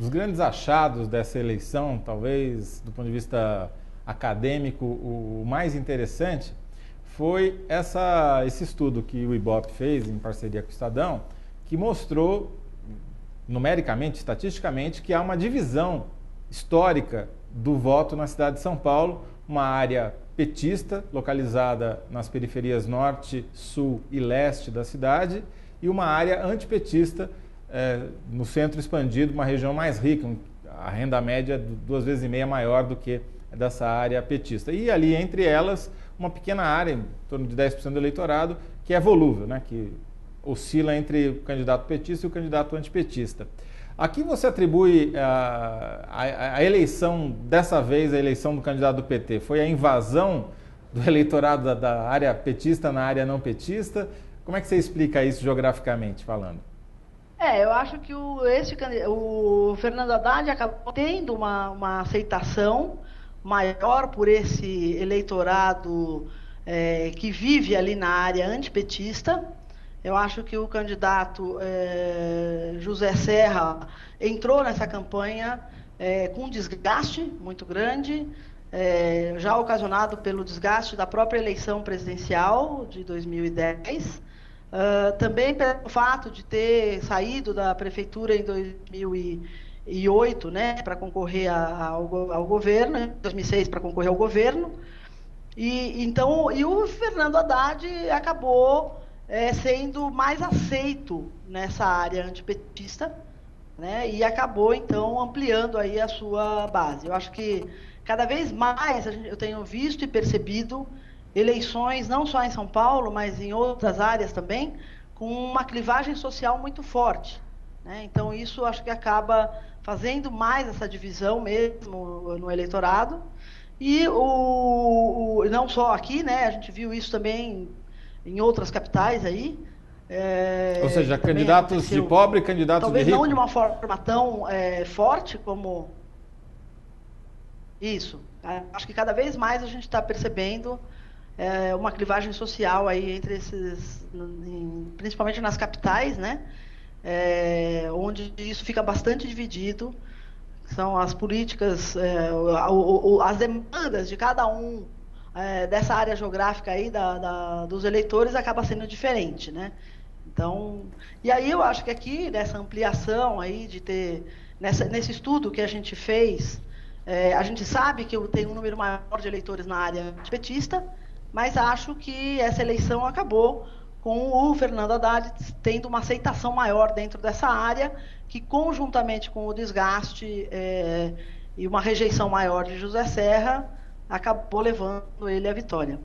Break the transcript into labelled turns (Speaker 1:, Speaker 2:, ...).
Speaker 1: Os grandes achados dessa eleição, talvez do ponto de vista acadêmico, o mais interessante foi essa, esse estudo que o IBOP fez em parceria com o Estadão, que mostrou numericamente, estatisticamente, que há uma divisão histórica do voto na cidade de São Paulo, uma área petista, localizada nas periferias norte, sul e leste da cidade, e uma área antipetista, é, no centro expandido, uma região mais rica, a renda média duas vezes e meia maior do que dessa área petista. E ali, entre elas, uma pequena área, em torno de 10% do eleitorado, que é volúvel, né, que oscila entre o candidato petista e o candidato antipetista. Aqui você atribui a, a, a, eleição, dessa vez, a eleição do candidato do PT, foi a invasão do eleitorado da, da área petista na área não petista? Como é que você explica isso geograficamente falando?
Speaker 2: É, eu acho que o, esse, o Fernando Haddad acabou tendo uma, uma aceitação maior por esse eleitorado é, que vive ali na área antipetista, eu acho que o candidato é, José Serra entrou nessa campanha é, com um desgaste muito grande, é, já ocasionado pelo desgaste da própria eleição presidencial de 2010, uh, também pelo fato de ter saído da prefeitura em 2008, né, para concorrer a, ao, ao, governo, em 2006 para concorrer ao governo, e então e o Fernando Haddad acabou é, sendo mais aceito nessa área antipetista, né? E acabou então ampliando aí a sua base. Eu acho que cada vez mais eu tenho visto e percebido eleições não só em São Paulo, mas em outras áreas também, com uma clivagem social muito forte. Né? Então isso acho que acaba fazendo mais essa divisão mesmo no eleitorado. E o, o, não só aqui, né? A gente viu isso também em outras capitais aí.
Speaker 1: É, Ou seja, candidatos de pobre candidatos
Speaker 2: talvez
Speaker 1: de rico.
Speaker 2: Talvez não de uma forma tão é, forte como isso. Acho que cada vez mais a gente está percebendo é, uma clivagem social aí entre esses, principalmente nas capitais, né? É, onde isso fica bastante dividido. São as políticas, é, o, o, as demandas de cada um é, dessa área geográfica aí da, da, dos eleitores acaba sendo diferente, né? Então, e aí eu acho que aqui nessa ampliação aí de ter nessa, nesse estudo que a gente fez, é, a gente sabe que tem um número maior de eleitores na área petista, mas acho que essa eleição acabou com o Fernando Haddad tendo uma aceitação maior dentro dessa área, que conjuntamente com o desgaste é, e uma rejeição maior de José Serra, acabou levando ele à vitória.